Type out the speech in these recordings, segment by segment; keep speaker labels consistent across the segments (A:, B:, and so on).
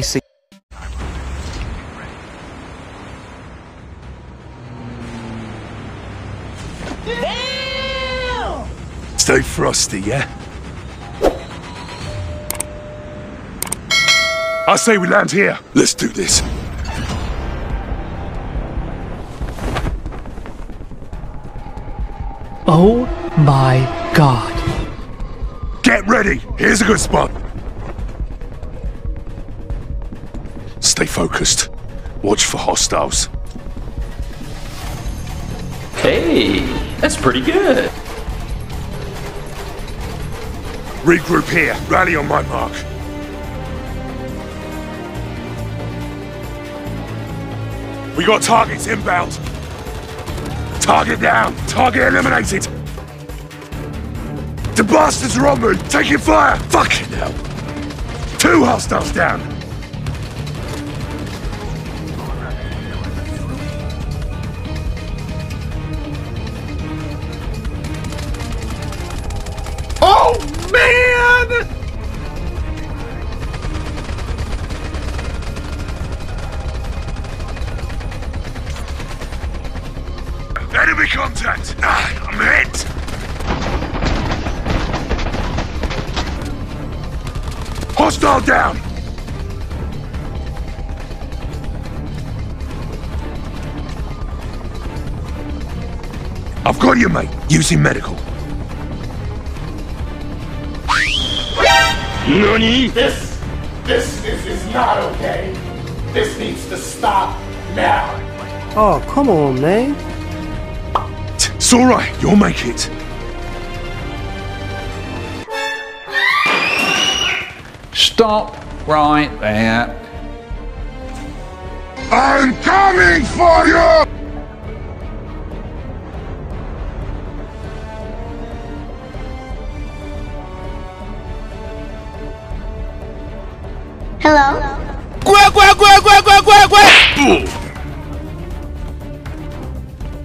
A: spicy.
B: Stay frosty, yeah? I say we land here. Let's do this.
C: Oh my god.
B: Get ready. Here's a good spot. Stay focused. Watch for hostiles.
D: Hey, that's pretty good.
B: Regroup here. Rally on my mark. We got targets inbound. Target down. Target eliminated. The bastards are on me. Taking fire. Fucking hell. Two hostiles down. Enemy contact! Ah, I'm hit! Hostile down! I've got you, mate. Using medical. NANI?
E: This, this is, is not okay. This needs to stop now.
F: Oh, come on, man.
B: It's alright, you'll make it.
D: Stop right there.
B: I'm coming for you!
G: Hello?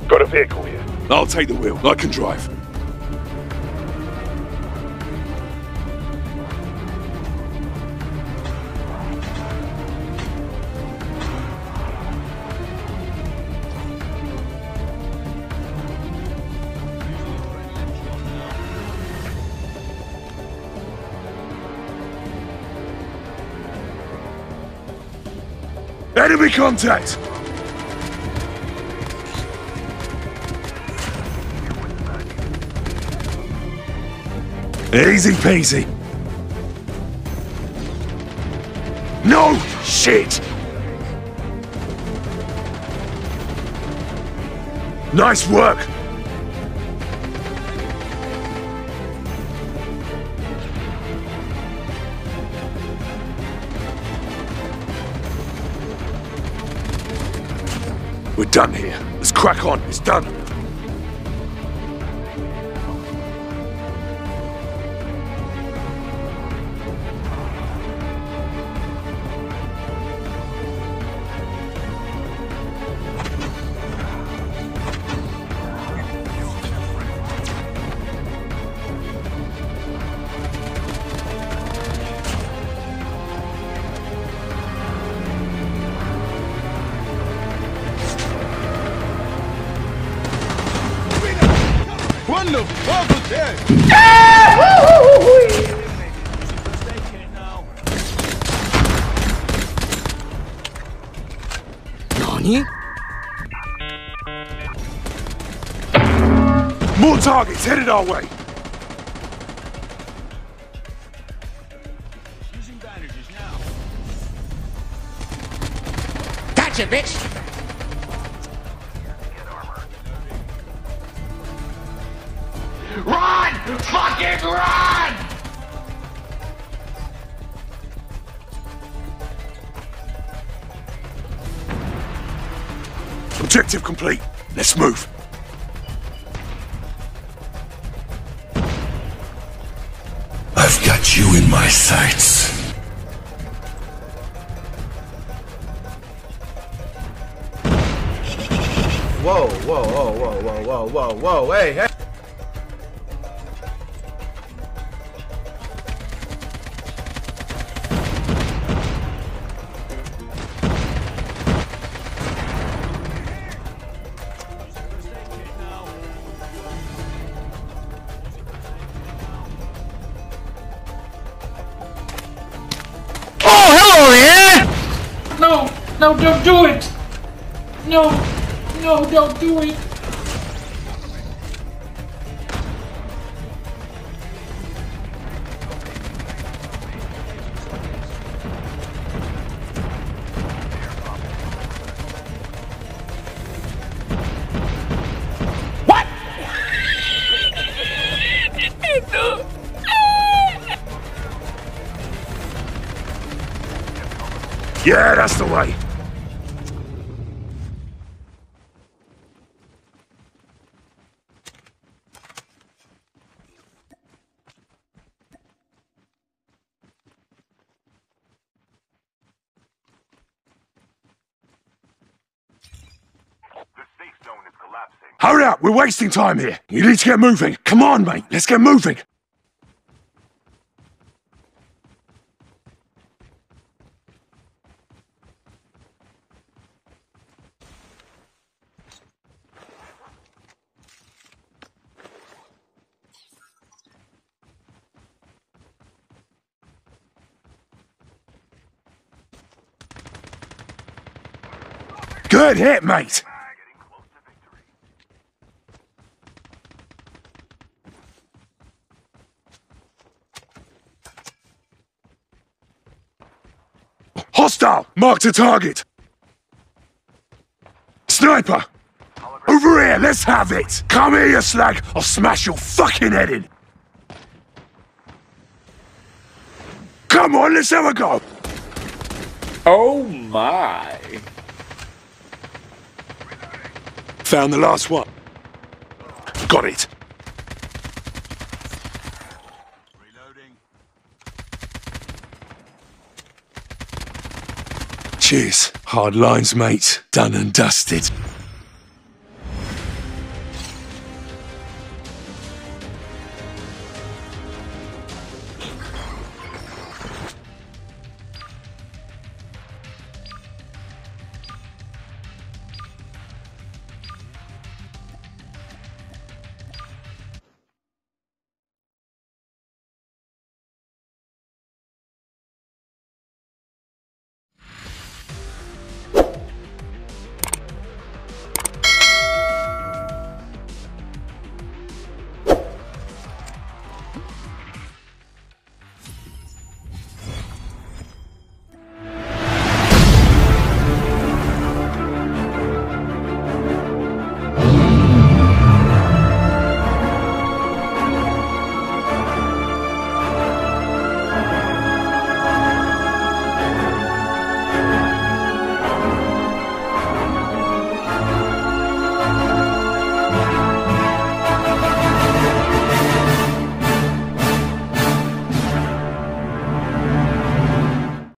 B: Got a vehicle here. I'll take the wheel. I can drive. Enemy contact! Easy peasy. No! Shit! Nice work! We're done here. Let's crack on. It's done.
E: The fuck was that?
A: Nani?
B: More targets headed our way.
E: Gotcha, bitch! Run! Fucking run!
B: Objective complete. Let's move. I've got you in my sights.
H: Whoa, whoa, whoa, whoa, whoa, whoa, whoa, whoa, hey, hey!
G: No, don't do it! No, no, don't do it!
B: Yeah, that's the way. Hurry up, we're wasting time here. You need to get moving. Come on, mate, let's get moving. Good hit, mate. Hostile! Mark the target! Sniper! Over here, let's have it! Come here, you slag! I'll smash your fucking head in! Come on, let's have a go!
D: Oh my.
B: Found the last one. Got it. Cheers. Hard lines, mate. Done and dusted.